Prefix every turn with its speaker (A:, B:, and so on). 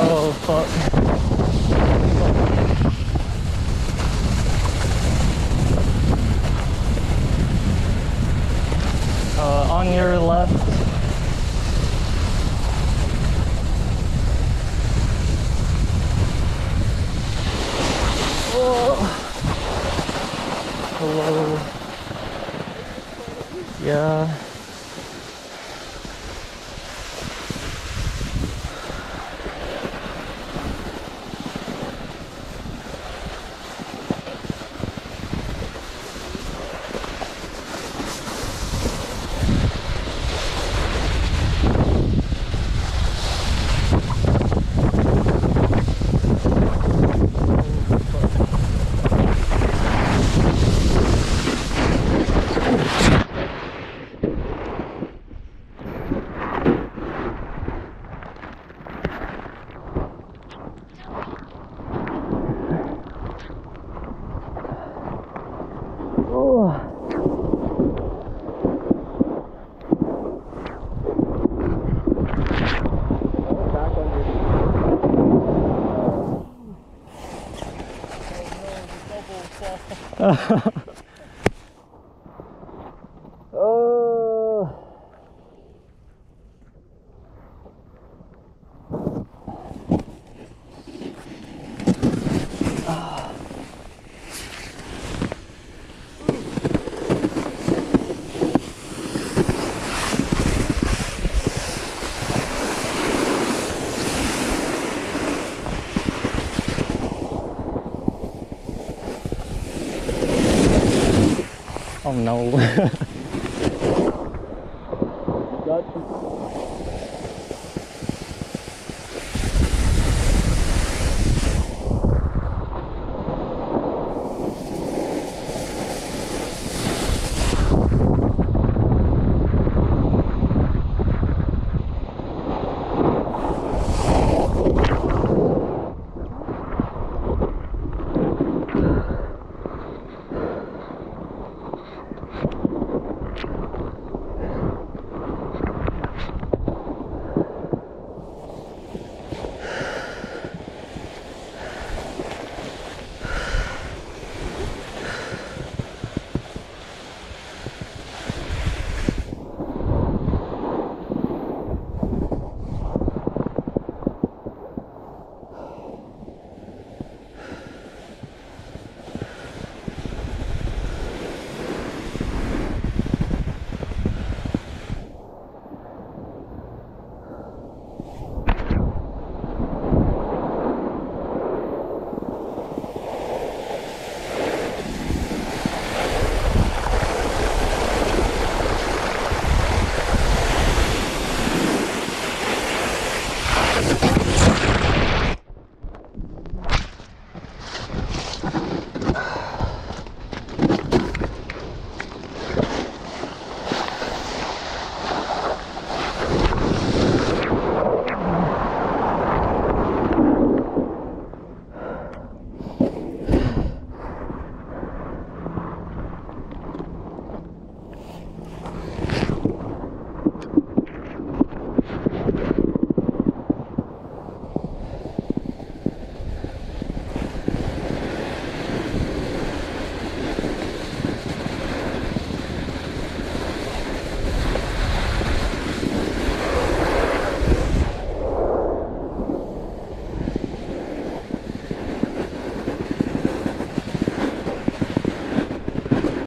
A: Oh fuck. Hello. Yeah. Oh. Oh no.